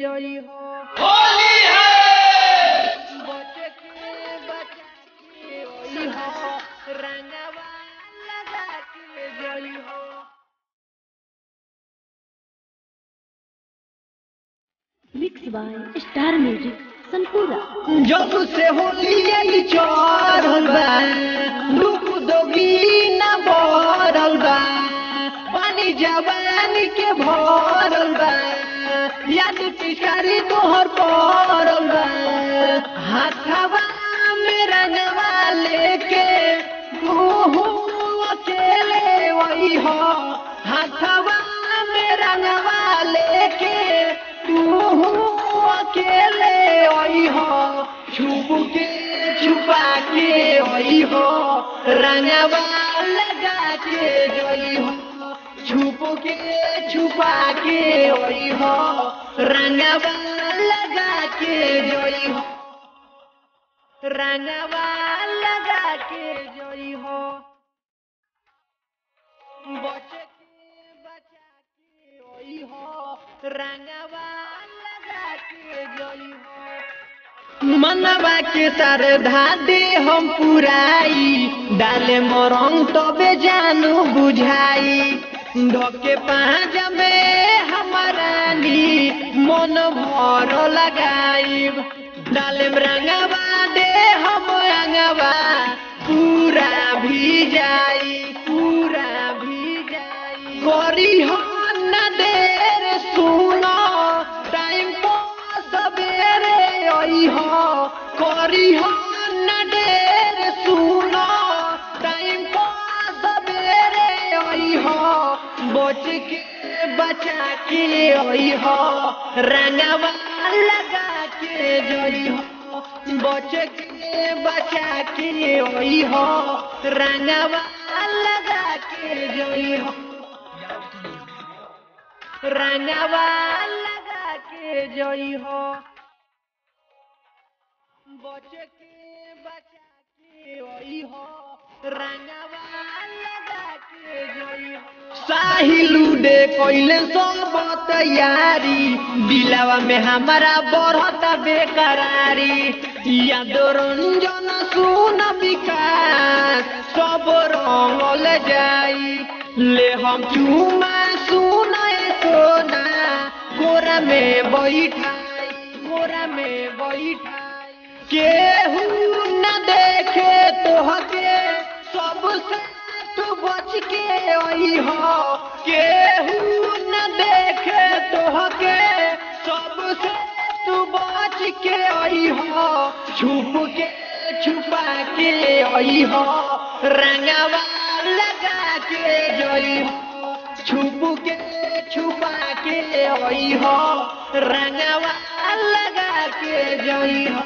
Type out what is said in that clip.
जई हो। होली है। बचे के बचा के ओई हो। रंगवा लगा के जई हो। मिक्स बाय स्टार म्यूज़िक संपूरा जब से होली चढ़ल बा दुख दोगी न बढ़ल बा पानी जवानी के भरल बा। याद पिछारी तोहर पड़ल बा हाथवा में रंगवा लेके तू अकेले वही हो। हाथवा में रंगवा लेके तू अकेले वही हो। छुप के छुपा के वही हो। रंगवा लगा के जोई हो। छुप के छुपा के वही हो। रंगवा लगा के जोई हो। बचे के, बचा के ओई हो। रंगवा लगा के जोई हो। मनवा के सरधा दे हम पुराई, डाले मरंग तबे जानू बुझाई। ढके पाँच में हमारा मन भर लगाई डाले रंगवा रंगवा पूरा भी जाई, पूरा भी जाई। करी हो न देर सुनो टाइम को सवेरे आई हो करी हो न देर सुनो टाइम को सवेरे आई हो बच के बचा के आई हो रंगवा लगा के जोई हो बच के, बचा के आई हो। रंगवा लगा के जोई हो। रंगवा लगा के जोई हो। बच के, बचा के ओई हो। रंगवा लगा के जोई हो। साहिलू दे कोइले सब तैयारी। दिलावा में हमारा बढ़त बेकरारी। याद रंजन, सुन विकास, सब रंगल जाई। ले हम चूमा, सुन सोना, गोरा में बैठाई, गोरा में बैठाई। केहू न देखे तोहके सबसे तू बच के आई हो केहू के आई हो छुप के छुपा के आई हो, रंगवा लगा के जई हो, छुप के छुपा के आई हो, रंगवा लगा के जई हो।